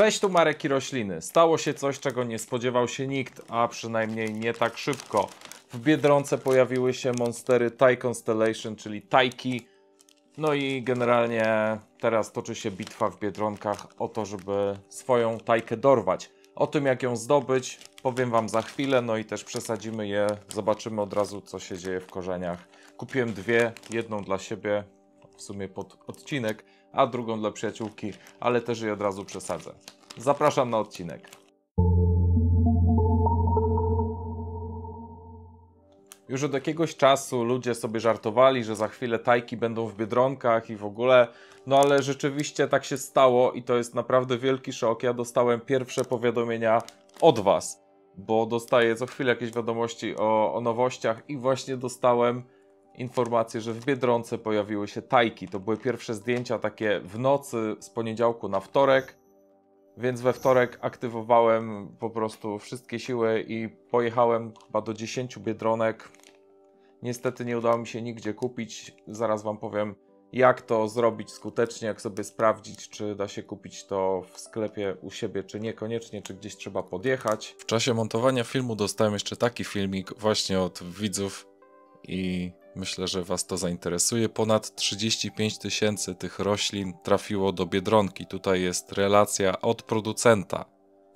Cześć, tu Marek i Rośliny. Stało się coś, czego nie spodziewał się nikt, a przynajmniej nie tak szybko. W Biedronce pojawiły się monstery Thai Constellation, czyli Tajki. No i generalnie teraz toczy się bitwa w Biedronkach o to, żeby swoją Tajkę dorwać. O tym, jak ją zdobyć, powiem Wam za chwilę, no i też przesadzimy je, zobaczymy od razu, co się dzieje w korzeniach. Kupiłem dwie, jedną dla siebie, w sumie pod odcinek, a drugą dla przyjaciółki, ale też je od razu przesadzę. Zapraszam na odcinek. Już od jakiegoś czasu ludzie sobie żartowali, że za chwilę tajki będą w biedronkach i w ogóle. No ale rzeczywiście tak się stało i to jest naprawdę wielki szok. Ja dostałem pierwsze powiadomienia od Was, bo dostaję co chwilę jakieś wiadomości o, o nowościach i właśnie dostałem informację, że w Biedronce pojawiły się tajki. To były pierwsze zdjęcia takie w nocy z poniedziałku na wtorek. Więc we wtorek aktywowałem po prostu wszystkie siły i pojechałem chyba do 10 biedronek. Niestety nie udało mi się nigdzie kupić. Zaraz Wam powiem, jak to zrobić skutecznie, jak sobie sprawdzić, czy da się kupić to w sklepie u siebie, czy niekoniecznie, czy gdzieś trzeba podjechać. W czasie montowania filmu dostałem jeszcze taki filmik właśnie od widzów i myślę, że Was to zainteresuje. Ponad 35 tysięcy tych roślin trafiło do biedronki. Tutaj jest relacja od producenta,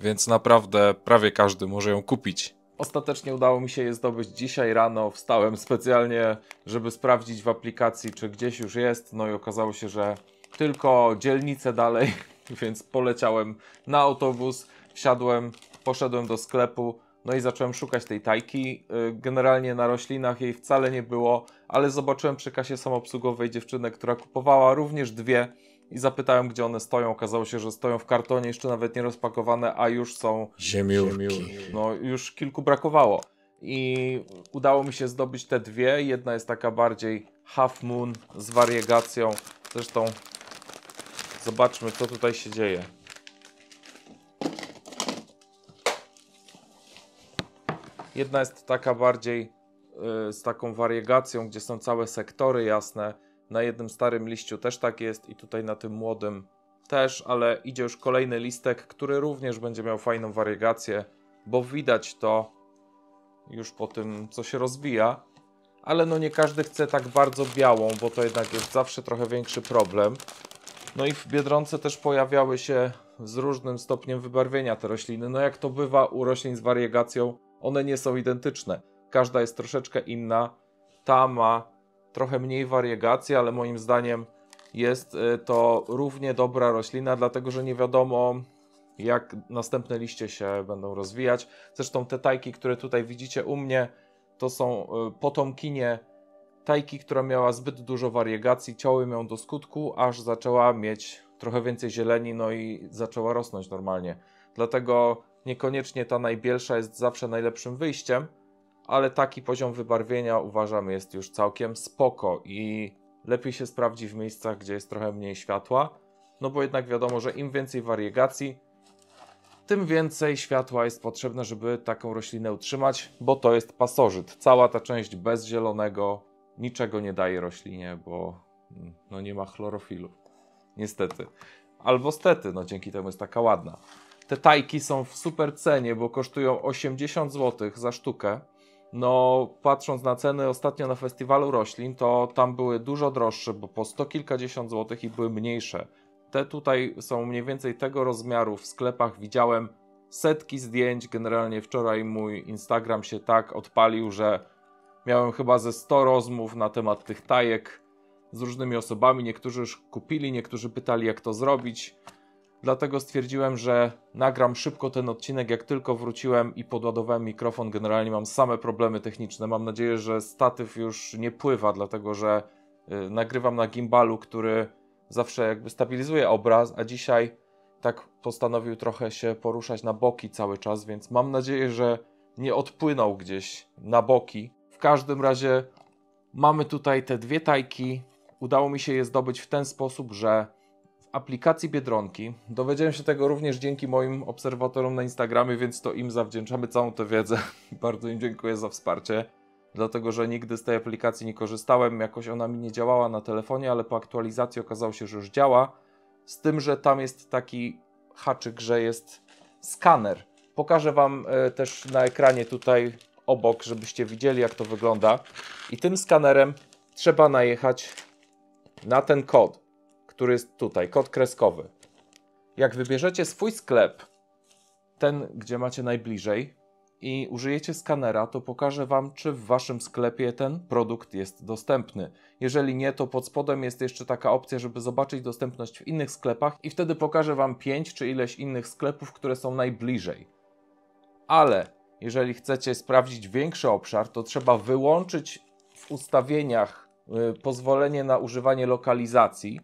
więc naprawdę prawie każdy może ją kupić. Ostatecznie udało mi się je zdobyć dzisiaj rano. Wstałem specjalnie, żeby sprawdzić w aplikacji, czy gdzieś już jest. No i okazało się, że tylko dzielnicę dalej, więc poleciałem na autobus, wsiadłem, poszedłem do sklepu. No i zacząłem szukać tej tajki. Y, Generalnie na roślinach jej wcale nie było, ale zobaczyłem przy kasie samoobsługowej dziewczynę, która kupowała również dwie i zapytałem, gdzie one stoją. Okazało się, że stoją w kartonie, jeszcze nawet nie rozpakowane, a już są Ziemiórki. no już kilku brakowało. I udało mi się zdobyć te dwie. Jedna jest taka bardziej half moon z wariegacją. Zresztą zobaczmy, co tutaj się dzieje. Jedna jest taka bardziej y, z taką wariegacją, gdzie są całe sektory jasne. Na jednym starym liściu też tak jest i tutaj na tym młodym też, ale idzie już kolejny listek, który również będzie miał fajną wariegację, bo widać to już po tym, co się rozwija. Ale no nie każdy chce tak bardzo białą, bo to jednak jest zawsze trochę większy problem. No i w Biedronce też pojawiały się z różnym stopniem wybarwienia te rośliny. No jak to bywa u roślin z wariegacją, one nie są identyczne. Każda jest troszeczkę inna. Ta ma trochę mniej wariegacji, ale moim zdaniem jest y, to równie dobra roślina, dlatego że nie wiadomo, jak następne liście się będą rozwijać. Zresztą te tajki, które tutaj widzicie u mnie, to są y, potomkinie tajki, która miała zbyt dużo wariegacji. Ciąłem ją do skutku, aż zaczęła mieć trochę więcej zieleni, no i zaczęła rosnąć normalnie. Dlatego niekoniecznie ta najbielsza jest zawsze najlepszym wyjściem, ale taki poziom wybarwienia uważam jest już całkiem spoko i lepiej się sprawdzi w miejscach, gdzie jest trochę mniej światła, no bo jednak wiadomo, że im więcej wariegacji, tym więcej światła jest potrzebne, żeby taką roślinę utrzymać, bo to jest pasożyt. Cała ta część bez zielonego niczego nie daje roślinie, bo mm, no nie ma chlorofilu. Niestety. Albo stety, no dzięki temu jest taka ładna. Te tajki są w super cenie, bo kosztują 80 zł za sztukę. No, patrząc na ceny ostatnio na festiwalu roślin, to tam były dużo droższe, bo po sto kilkadziesiąt złotych i były mniejsze. Te tutaj są mniej więcej tego rozmiaru w sklepach. Widziałem setki zdjęć. Generalnie wczoraj mój Instagram się tak odpalił, że miałem chyba ze 100 rozmów na temat tych tajek z różnymi osobami. Niektórzy już kupili, niektórzy pytali, jak to zrobić. Dlatego stwierdziłem, że nagram szybko ten odcinek, jak tylko wróciłem i podładowałem mikrofon. Generalnie mam same problemy techniczne. Mam nadzieję, że statyw już nie pływa, dlatego że y, nagrywam na gimbalu, który zawsze jakby stabilizuje obraz, a dzisiaj tak postanowił trochę się poruszać na boki cały czas, więc mam nadzieję, że nie odpłynął gdzieś na boki. W każdym razie mamy tutaj te dwie tajki. Udało mi się je zdobyć w ten sposób, że aplikacji Biedronki dowiedziałem się tego również dzięki moim obserwatorom na Instagramie, więc to im zawdzięczamy całą tę wiedzę. Bardzo im dziękuję za wsparcie dlatego że nigdy z tej aplikacji nie korzystałem. Jakoś ona mi nie działała na telefonie, ale po aktualizacji okazało się, że już działa. Z tym, że tam jest taki haczyk, że jest skaner. Pokażę Wam e, też na ekranie tutaj obok, żebyście widzieli jak to wygląda. I tym skanerem trzeba najechać na ten kod, który jest tutaj, kod kreskowy. Jak wybierzecie swój sklep, ten gdzie macie najbliżej, i użyjecie skanera, to pokażę Wam, czy w Waszym sklepie ten produkt jest dostępny. Jeżeli nie, to pod spodem jest jeszcze taka opcja, żeby zobaczyć dostępność w innych sklepach i wtedy pokażę Wam 5 czy ileś innych sklepów, które są najbliżej. Ale jeżeli chcecie sprawdzić większy obszar, to trzeba wyłączyć w ustawieniach y, pozwolenie na używanie lokalizacji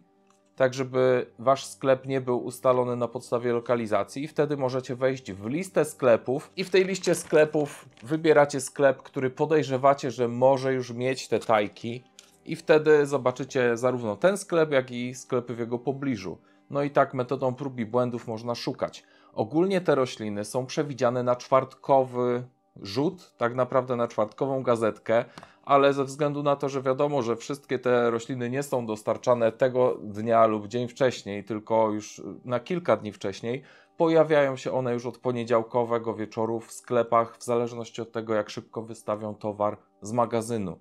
tak żeby wasz sklep nie był ustalony na podstawie lokalizacji i wtedy możecie wejść w listę sklepów i w tej liście sklepów wybieracie sklep, który podejrzewacie, że może już mieć te tajki i wtedy zobaczycie zarówno ten sklep, jak i sklepy w jego pobliżu. No i tak metodą prób i błędów można szukać. Ogólnie te rośliny są przewidziane na czwartkowy rzut, tak naprawdę na czwartkową gazetkę, ale ze względu na to, że wiadomo, że wszystkie te rośliny nie są dostarczane tego dnia lub dzień wcześniej, tylko już na kilka dni wcześniej, pojawiają się one już od poniedziałkowego wieczoru w sklepach, w zależności od tego, jak szybko wystawią towar z magazynu.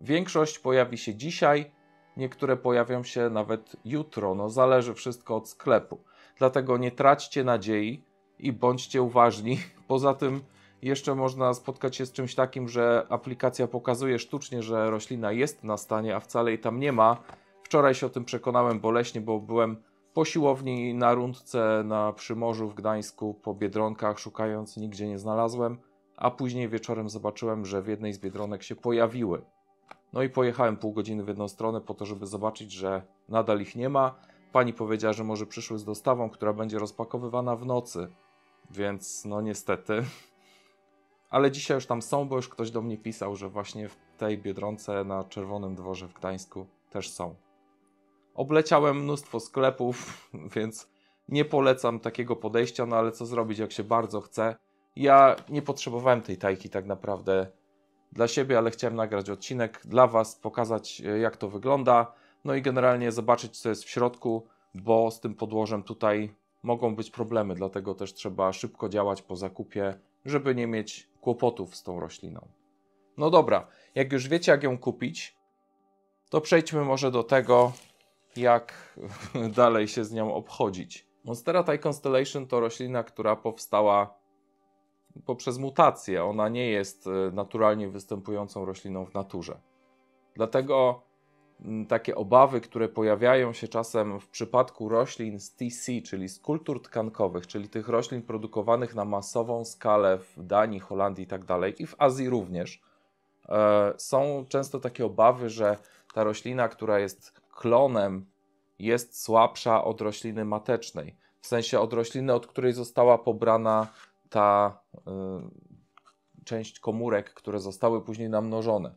Większość pojawi się dzisiaj, niektóre pojawią się nawet jutro, no zależy wszystko od sklepu. Dlatego nie traćcie nadziei i bądźcie uważni. Poza tym, jeszcze można spotkać się z czymś takim, że aplikacja pokazuje sztucznie, że roślina jest na stanie, a wcale jej tam nie ma. Wczoraj się o tym przekonałem boleśnie, bo byłem po siłowni na rundce na Przymorzu w Gdańsku, po biedronkach, szukając, nigdzie nie znalazłem, a później wieczorem zobaczyłem, że w jednej z biedronek się pojawiły. No i pojechałem pół godziny w jedną stronę po to, żeby zobaczyć, że nadal ich nie ma. Pani powiedziała, że może przyszły z dostawą, która będzie rozpakowywana w nocy. Więc no niestety ale dzisiaj już tam są, bo już ktoś do mnie pisał, że właśnie w tej Biedronce na Czerwonym Dworze w Gdańsku też są. Obleciałem mnóstwo sklepów, więc nie polecam takiego podejścia, no ale co zrobić, jak się bardzo chce. Ja nie potrzebowałem tej tajki tak naprawdę dla siebie, ale chciałem nagrać odcinek dla Was, pokazać e, jak to wygląda, no i generalnie zobaczyć co jest w środku, bo z tym podłożem tutaj mogą być problemy, dlatego też trzeba szybko działać po zakupie, żeby nie mieć kłopotów z tą rośliną. No dobra, jak już wiecie, jak ją kupić, to przejdźmy może do tego, jak dalej się z nią obchodzić. Monstera Thai Constellation to roślina, która powstała poprzez mutację. Ona nie jest e, naturalnie występującą rośliną w naturze. Dlatego takie obawy, które pojawiają się czasem w przypadku roślin z TC, czyli z kultur tkankowych, czyli tych roślin produkowanych na masową skalę w Danii, Holandii i tak dalej, i w Azji również, e, są często takie obawy, że ta roślina, która jest klonem, jest słabsza od rośliny matecznej. W sensie od rośliny, od której została pobrana ta y, część komórek, które zostały później namnożone.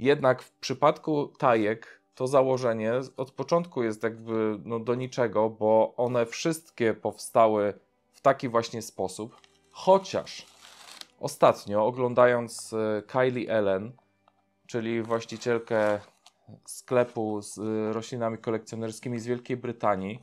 Jednak w przypadku tajek to założenie od początku jest jakby no, do niczego, bo one wszystkie powstały w taki właśnie sposób. Chociaż ostatnio oglądając e, Kylie Ellen, czyli właścicielkę sklepu z e, roślinami kolekcjonerskimi z Wielkiej Brytanii,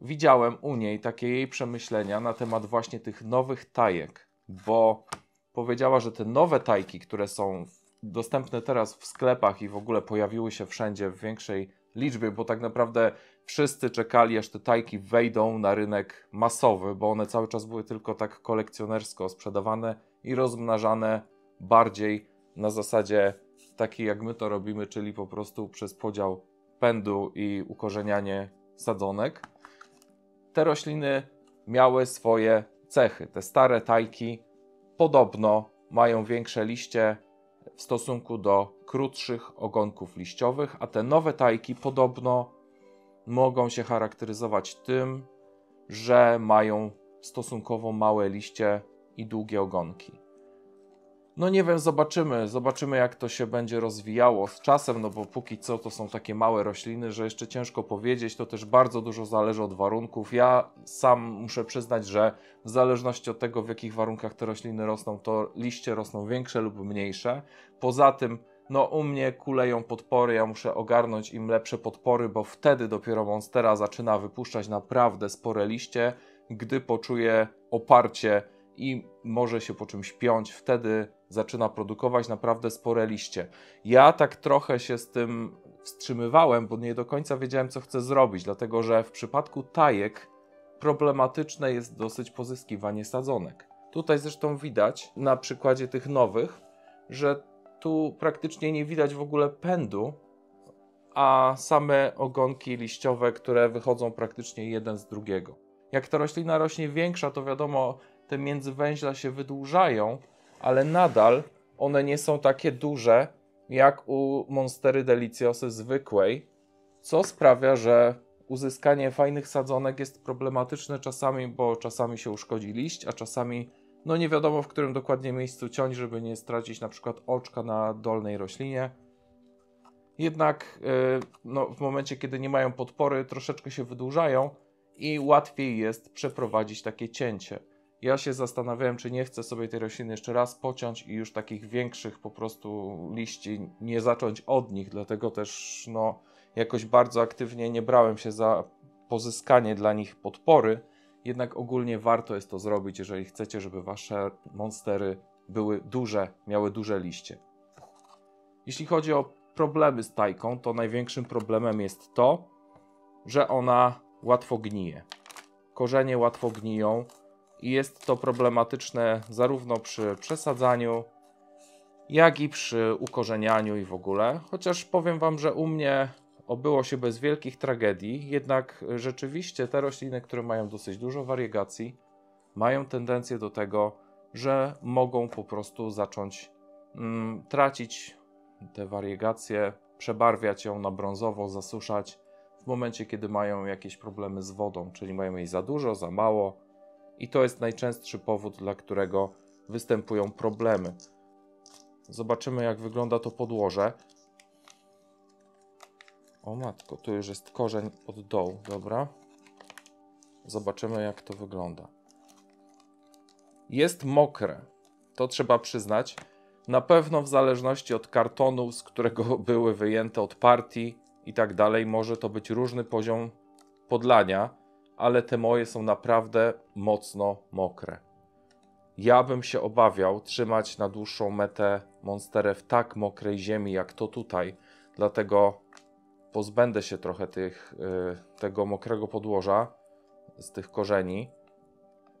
widziałem u niej takie jej przemyślenia na temat właśnie tych nowych tajek, bo powiedziała, że te nowe tajki, które są dostępne teraz w sklepach i w ogóle pojawiły się wszędzie w większej liczbie, bo tak naprawdę wszyscy czekali, aż te tajki wejdą na rynek masowy, bo one cały czas były tylko tak kolekcjonersko sprzedawane i rozmnażane bardziej na zasadzie takiej, jak my to robimy, czyli po prostu przez podział pędu i ukorzenianie sadzonek. Te rośliny miały swoje cechy. Te stare tajki podobno mają większe liście, w stosunku do krótszych ogonków liściowych, a te nowe tajki podobno mogą się charakteryzować tym, że mają stosunkowo małe liście i długie ogonki. No nie wiem, zobaczymy. Zobaczymy, jak to się będzie rozwijało z czasem, no bo póki co to są takie małe rośliny, że jeszcze ciężko powiedzieć. To też bardzo dużo zależy od warunków. Ja sam muszę przyznać, że w zależności od tego, w jakich warunkach te rośliny rosną, to liście rosną większe lub mniejsze. Poza tym No u mnie kuleją podpory, ja muszę ogarnąć im lepsze podpory, bo wtedy dopiero Monstera zaczyna wypuszczać naprawdę spore liście, gdy poczuje oparcie i może się po czymś piąć, wtedy zaczyna produkować naprawdę spore liście. Ja tak trochę się z tym wstrzymywałem, bo nie do końca wiedziałem, co chcę zrobić, dlatego że w przypadku tajek problematyczne jest dosyć pozyskiwanie sadzonek. Tutaj zresztą widać na przykładzie tych nowych, że tu praktycznie nie widać w ogóle pędu, a same ogonki liściowe, które wychodzą praktycznie jeden z drugiego. Jak ta roślina rośnie większa, to wiadomo, te międzywęźla się wydłużają, ale nadal one nie są takie duże jak u Monstery Deliciosy zwykłej, co sprawia, że uzyskanie fajnych sadzonek jest problematyczne czasami, bo czasami się uszkodzi liść, a czasami no nie wiadomo w którym dokładnie miejscu ciąć, żeby nie stracić na przykład oczka na dolnej roślinie. Jednak yy, no, w momencie, kiedy nie mają podpory, troszeczkę się wydłużają i łatwiej jest przeprowadzić takie cięcie. Ja się zastanawiałem, czy nie chcę sobie tej rośliny jeszcze raz pociąć i już takich większych po prostu liści nie zacząć od nich, dlatego też no, jakoś bardzo aktywnie nie brałem się za pozyskanie dla nich podpory. Jednak ogólnie warto jest to zrobić, jeżeli chcecie, żeby wasze monstery były duże, miały duże liście. Jeśli chodzi o problemy z tajką, to największym problemem jest to, że ona łatwo gnije. Korzenie łatwo gniją i jest to problematyczne zarówno przy przesadzaniu, jak i przy ukorzenianiu i w ogóle. Chociaż powiem Wam, że u mnie obyło się bez wielkich tragedii, jednak rzeczywiście te rośliny, które mają dosyć dużo wariegacji, mają tendencję do tego, że mogą po prostu zacząć mm, tracić te wariegacje, przebarwiać ją na brązowo, zasuszać w momencie, kiedy mają jakieś problemy z wodą, czyli mają jej za dużo, za mało, i to jest najczęstszy powód, dla którego występują problemy. Zobaczymy, jak wygląda to podłoże. O matko, tu już jest korzeń od dołu, dobra. Zobaczymy, jak to wygląda. Jest mokre, to trzeba przyznać. Na pewno w zależności od kartonu, z którego były wyjęte od partii i tak dalej, może to być różny poziom podlania, ale te moje są naprawdę mocno mokre. Ja bym się obawiał trzymać na dłuższą metę monsterę w tak mokrej ziemi jak to tutaj, dlatego pozbędę się trochę tych, y, tego mokrego podłoża z tych korzeni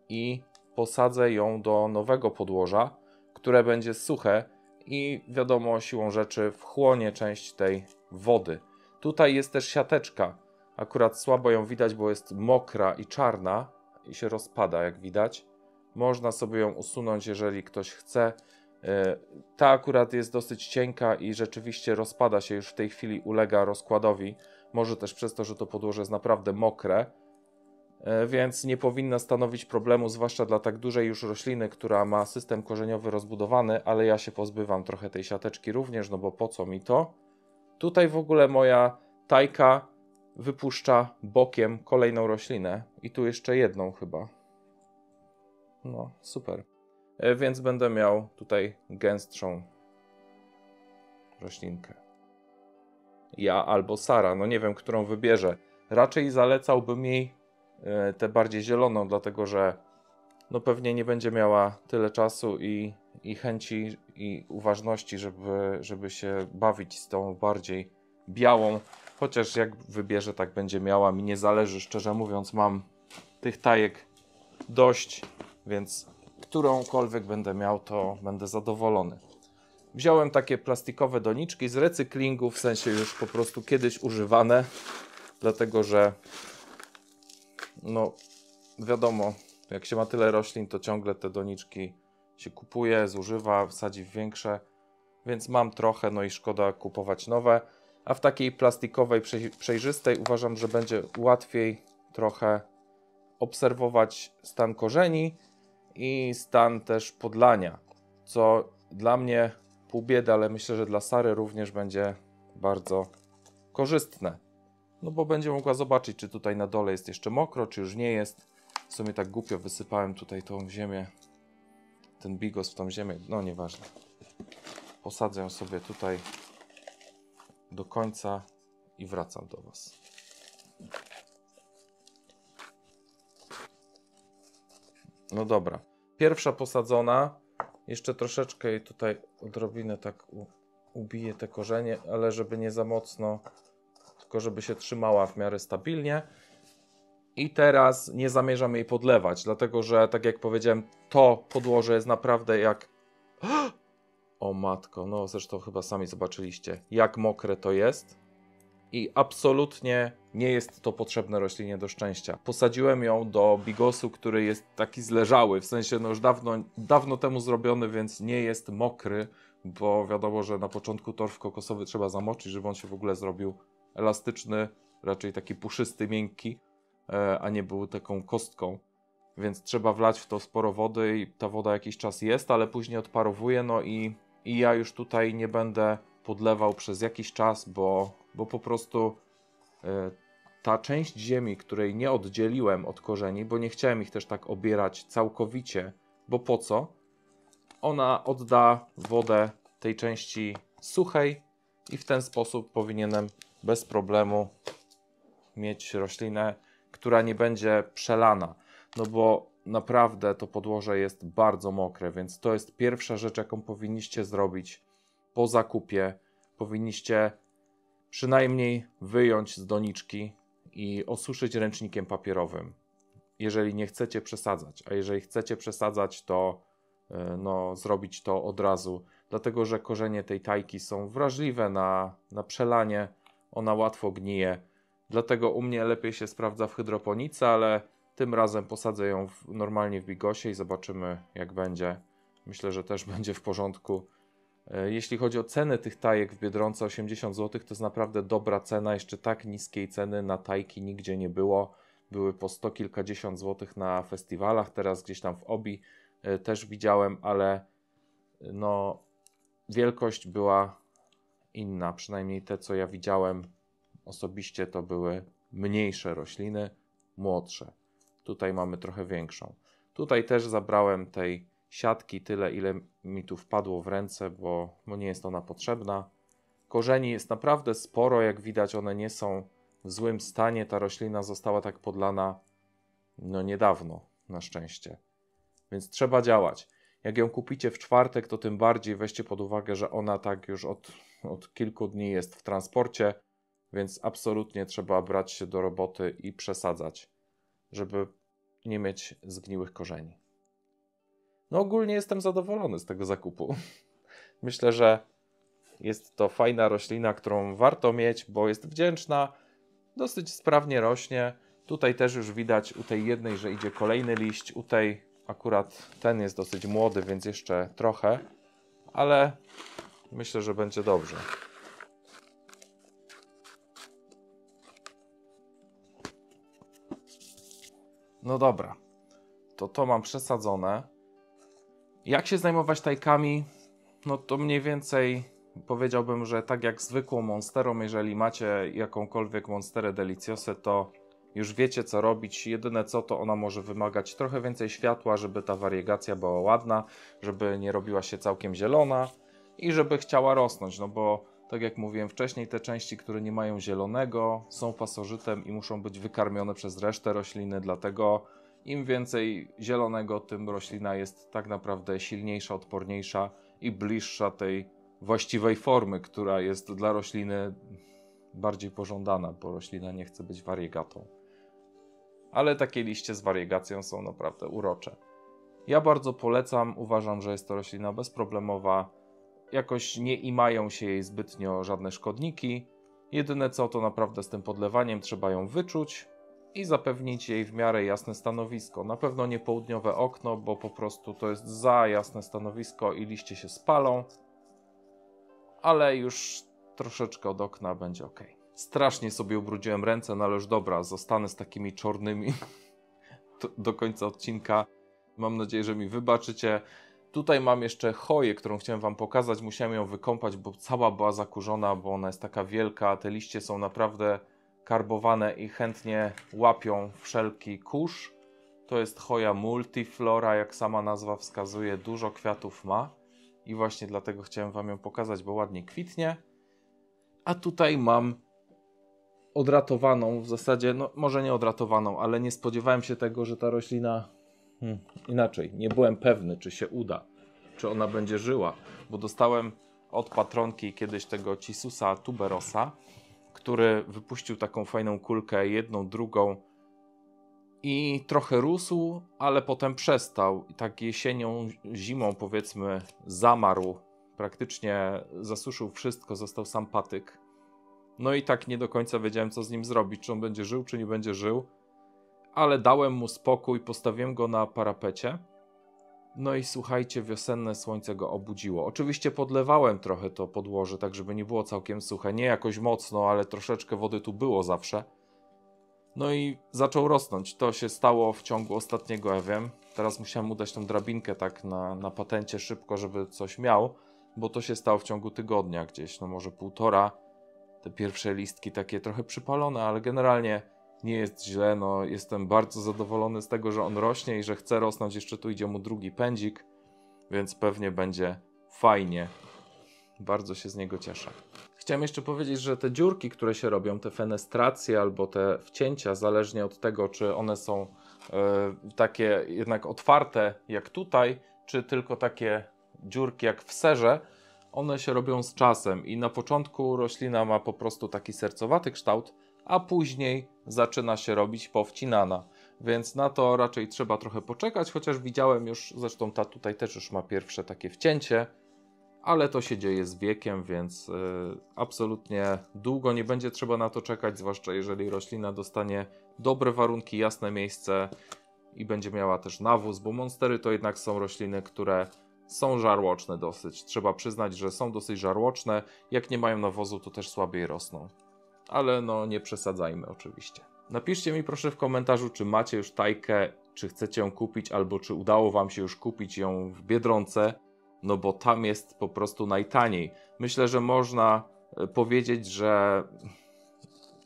i posadzę ją do nowego podłoża, które będzie suche i wiadomo, siłą rzeczy wchłonie część tej wody. Tutaj jest też siateczka. Akurat słabo ją widać, bo jest mokra i czarna i się rozpada, jak widać. Można sobie ją usunąć, jeżeli ktoś chce. E, ta akurat jest dosyć cienka i rzeczywiście rozpada się już w tej chwili, ulega rozkładowi. Może też przez to, że to podłoże jest naprawdę mokre, e, więc nie powinna stanowić problemu, zwłaszcza dla tak dużej już rośliny, która ma system korzeniowy rozbudowany, ale ja się pozbywam trochę tej siateczki również, no bo po co mi to? Tutaj w ogóle moja tajka wypuszcza bokiem kolejną roślinę i tu jeszcze jedną chyba. No, super. E, więc będę miał tutaj gęstszą roślinkę. Ja albo Sara, no nie wiem, którą wybierze. Raczej zalecałbym jej e, tę bardziej zieloną, dlatego że no pewnie nie będzie miała tyle czasu i, i chęci i uważności, żeby, żeby się bawić z tą bardziej białą. Chociaż jak wybierze, tak będzie miała. Mi nie zależy, szczerze mówiąc, mam tych tajek dość, więc którąkolwiek będę miał, to będę zadowolony. Wziąłem takie plastikowe doniczki z recyklingu, w sensie już po prostu kiedyś używane, dlatego że no wiadomo, jak się ma tyle roślin, to ciągle te doniczki się kupuje, zużywa, wsadzi w większe, więc mam trochę, no i szkoda kupować nowe. A w takiej plastikowej, przejrzystej uważam, że będzie łatwiej trochę obserwować stan korzeni i stan też podlania, co dla mnie pół biedy, ale myślę, że dla Sary również będzie bardzo korzystne. No bo będzie mogła zobaczyć, czy tutaj na dole jest jeszcze mokro, czy już nie jest. W sumie tak głupio wysypałem tutaj tą ziemię, ten bigos w tą ziemię, no nieważne. Posadzę sobie tutaj do końca i wracam do Was. No dobra. Pierwsza posadzona. Jeszcze troszeczkę jej tutaj odrobinę tak u, ubiję te korzenie, ale żeby nie za mocno, tylko żeby się trzymała w miarę stabilnie. I teraz nie zamierzam jej podlewać, dlatego że, tak jak powiedziałem, to podłoże jest naprawdę jak. O matko, no zresztą chyba sami zobaczyliście, jak mokre to jest. I absolutnie nie jest to potrzebne roślinie do szczęścia. Posadziłem ją do bigosu, który jest taki zleżały, w sensie no już dawno, dawno temu zrobiony, więc nie jest mokry, bo wiadomo, że na początku torf kokosowy trzeba zamoczyć, żeby on się w ogóle zrobił elastyczny, raczej taki puszysty, miękki, e, a nie był taką kostką. Więc trzeba wlać w to sporo wody i ta woda jakiś czas jest, ale później odparowuje, no i, i ja już tutaj nie będę podlewał przez jakiś czas, bo, bo po prostu e, ta część ziemi, której nie oddzieliłem od korzeni, bo nie chciałem ich też tak obierać całkowicie, bo po co? Ona odda wodę tej części suchej i w ten sposób powinienem bez problemu mieć roślinę, która nie będzie przelana. No bo naprawdę to podłoże jest bardzo mokre, więc to jest pierwsza rzecz, jaką powinniście zrobić po zakupie. Powinniście przynajmniej wyjąć z doniczki i osuszyć ręcznikiem papierowym, jeżeli nie chcecie przesadzać. A jeżeli chcecie przesadzać, to e, no, zrobić to od razu, dlatego że korzenie tej tajki są wrażliwe na, na przelanie, ona łatwo gnije. Dlatego u mnie lepiej się sprawdza w hydroponice, ale tym razem posadzę ją w, normalnie w bigosie i zobaczymy, jak będzie. Myślę, że też będzie w porządku. E, jeśli chodzi o ceny tych tajek w Biedronce, 80 zł to jest naprawdę dobra cena. Jeszcze tak niskiej ceny na tajki nigdzie nie było. Były po 100 kilkadziesiąt złotych na festiwalach, teraz gdzieś tam w Obi e, też widziałem, ale e, no wielkość była inna. Przynajmniej te, co ja widziałem osobiście, to były mniejsze rośliny, młodsze. Tutaj mamy trochę większą. Tutaj też zabrałem tej siatki tyle, ile mi tu wpadło w ręce, bo, nie jest ona potrzebna. Korzeni jest naprawdę sporo, jak widać, one nie są w złym stanie. Ta roślina została tak podlana no niedawno, na szczęście. Więc trzeba działać. Jak ją kupicie w czwartek, to tym bardziej weźcie pod uwagę, że ona tak już od, od kilku dni jest w transporcie, więc absolutnie trzeba brać się do roboty i przesadzać, żeby nie mieć zgniłych korzeni. No ogólnie jestem zadowolony z tego zakupu. Myślę, że jest to fajna roślina, którą warto mieć, bo jest wdzięczna, dosyć sprawnie rośnie. Tutaj też już widać u tej jednej, że idzie kolejny liść. U tej akurat ten jest dosyć młody, więc jeszcze trochę, ale myślę, że będzie dobrze. No dobra, to to mam przesadzone. Jak się zajmować tajkami? No to mniej więcej powiedziałbym, że tak jak zwykłą monsterą, jeżeli macie jakąkolwiek monsterę deliciosę, to już wiecie co robić. Jedyne co to ona może wymagać trochę więcej światła, żeby ta wariegacja była ładna, żeby nie robiła się całkiem zielona i żeby chciała rosnąć, no bo tak jak mówiłem wcześniej, te części, które nie mają zielonego, są pasożytem i muszą być wykarmione przez resztę rośliny, dlatego im więcej zielonego, tym roślina jest tak naprawdę silniejsza, odporniejsza i bliższa tej właściwej formy, która jest dla rośliny bardziej pożądana, bo roślina nie chce być wariegatą. Ale takie liście z wariegacją są naprawdę urocze. Ja bardzo polecam, uważam, że jest to roślina bezproblemowa. Jakoś nie imają się jej zbytnio żadne szkodniki. Jedyne co to naprawdę z tym podlewaniem trzeba ją wyczuć, i zapewnić jej w miarę jasne stanowisko. Na pewno nie południowe okno, bo po prostu to jest za jasne stanowisko i liście się spalą, ale już troszeczkę od okna będzie ok. Strasznie sobie ubrudziłem ręce, no ale już dobra, zostanę z takimi czarnymi do końca odcinka. Mam nadzieję, że mi wybaczycie. Tutaj mam jeszcze choję, którą chciałem Wam pokazać. Musiałem ją wykąpać, bo cała była zakurzona, bo ona jest taka wielka. Te liście są naprawdę karbowane i chętnie łapią wszelki kurz. To jest choja multiflora, jak sama nazwa wskazuje, dużo kwiatów ma. i właśnie dlatego chciałem Wam ją pokazać, bo ładnie kwitnie. A tutaj mam odratowaną, w zasadzie, no może nie odratowaną, ale nie spodziewałem się tego, że ta roślina hmm, inaczej. Nie byłem pewny, czy się uda, czy ona będzie żyła, bo dostałem od patronki kiedyś tego Cisusa tuberosa, który wypuścił taką fajną kulkę, jedną, drugą i trochę rósł, ale potem przestał. I tak jesienią, zimą powiedzmy zamarł, praktycznie zasuszył wszystko, został sam patyk. No i tak nie do końca wiedziałem, co z nim zrobić, czy on będzie żył, czy nie będzie żył. Ale dałem mu spokój, postawiłem go na parapecie. No i słuchajcie, wiosenne słońce go obudziło. Oczywiście podlewałem trochę to podłoże, tak żeby nie było całkiem suche. Nie jakoś mocno, ale troszeczkę wody tu było zawsze. No i zaczął rosnąć. To się stało w ciągu ostatniego, ja wiem. Teraz musiałem mu dać tą drabinkę tak na, na patencie szybko, żeby coś miał, bo to się stało w ciągu tygodnia gdzieś, no może półtora. Te pierwsze listki takie trochę przypalone, ale generalnie nie jest źle. No, jestem bardzo zadowolony z tego, że on rośnie i że chce rosnąć. Jeszcze tu idzie mu drugi pędzik, więc pewnie będzie fajnie. Bardzo się z niego cieszę. Chciałem jeszcze powiedzieć, że te dziurki, które się robią, te fenestracje albo te wcięcia, zależnie od tego, czy one są e, takie jednak otwarte jak tutaj, czy tylko takie dziurki jak w serze, one się robią z czasem i na początku roślina ma po prostu taki sercowaty kształt, a później zaczyna się robić powcinana. Więc na to raczej trzeba trochę poczekać, chociaż widziałem już, zresztą ta tutaj też już ma pierwsze takie wcięcie, ale to się dzieje z wiekiem, więc yy, absolutnie długo nie będzie trzeba na to czekać, zwłaszcza jeżeli roślina dostanie dobre warunki, jasne miejsce i będzie miała też nawóz, bo monstery to jednak są rośliny, które są żarłoczne dosyć. Trzeba przyznać, że są dosyć żarłoczne. Jak nie mają nawozu, to też słabiej rosną. Ale no nie przesadzajmy oczywiście. Napiszcie mi proszę w komentarzu, czy macie już tajkę, czy chcecie ją kupić, albo czy udało Wam się już kupić ją w Biedronce no bo tam jest po prostu najtaniej. Myślę, że można e, powiedzieć, że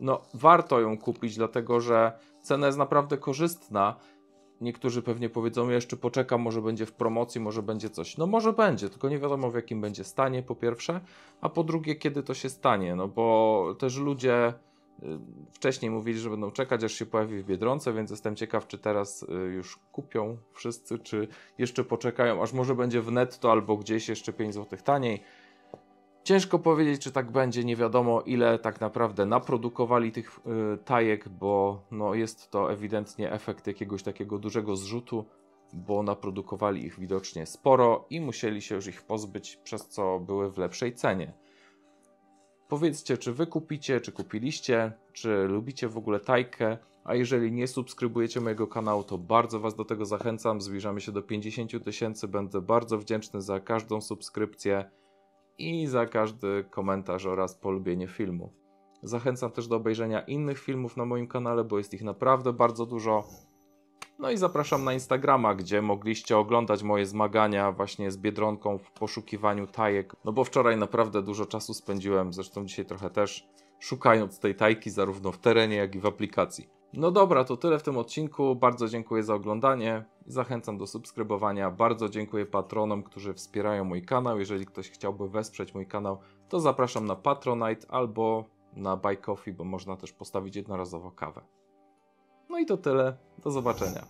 no, warto ją kupić, dlatego że cena jest naprawdę korzystna. Niektórzy pewnie powiedzą, jeszcze poczekam, może będzie w promocji, może będzie coś. No może będzie, tylko nie wiadomo w jakim będzie stanie, po pierwsze, a po drugie, kiedy to się stanie, no bo też ludzie Y, wcześniej mówili, że będą czekać, aż się pojawi w Biedronce, więc jestem ciekaw, czy teraz y, już kupią wszyscy, czy jeszcze poczekają, aż może będzie w netto albo gdzieś jeszcze 5 zł taniej. Ciężko powiedzieć, czy tak będzie, nie wiadomo ile tak naprawdę naprodukowali tych y, tajek, bo no, jest to ewidentnie efekt jakiegoś takiego dużego zrzutu, bo naprodukowali ich widocznie sporo i musieli się już ich pozbyć, przez co były w lepszej cenie. Powiedzcie, czy wy kupicie, czy kupiliście, czy lubicie w ogóle tajkę, a jeżeli nie subskrybujecie mojego kanału, to bardzo was do tego zachęcam. Zbliżamy się do 50 tysięcy, będę bardzo wdzięczny za każdą subskrypcję i za każdy komentarz oraz polubienie filmu. Zachęcam też do obejrzenia innych filmów na moim kanale, bo jest ich naprawdę bardzo dużo. No i zapraszam na Instagrama, gdzie mogliście oglądać moje zmagania właśnie z Biedronką w poszukiwaniu tajek. No bo wczoraj naprawdę dużo czasu spędziłem, zresztą dzisiaj trochę też, szukając tej tajki zarówno w terenie, jak i w aplikacji. No dobra, to tyle w tym odcinku. Bardzo dziękuję za oglądanie. Zachęcam do subskrybowania. Bardzo dziękuję patronom, którzy wspierają mój kanał. Jeżeli ktoś chciałby wesprzeć mój kanał, to zapraszam na Patronite albo na Buy Coffee, bo można też postawić jednorazowo kawę. No i to tyle. Do zobaczenia.